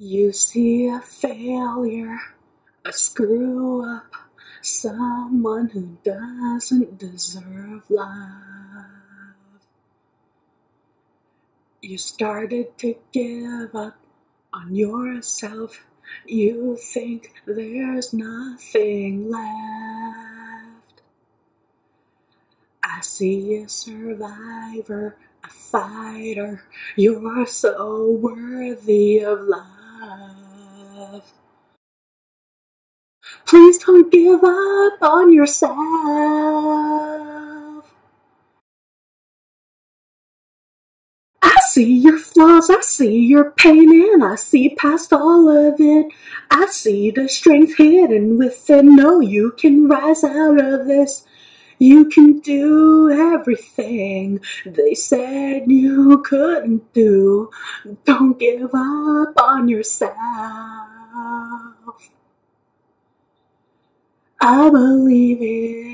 You see a failure, a screw up, someone who doesn't deserve love. You started to give up on yourself. You think there's nothing left. I see a survivor, a fighter. You're so worthy of love. Please don't give up on yourself. I see your flaws, I see your pain, and I see past all of it. I see the strength hidden within. No, you can rise out of this. You can do everything they said you couldn't do. Don't give up on yourself. I believe you.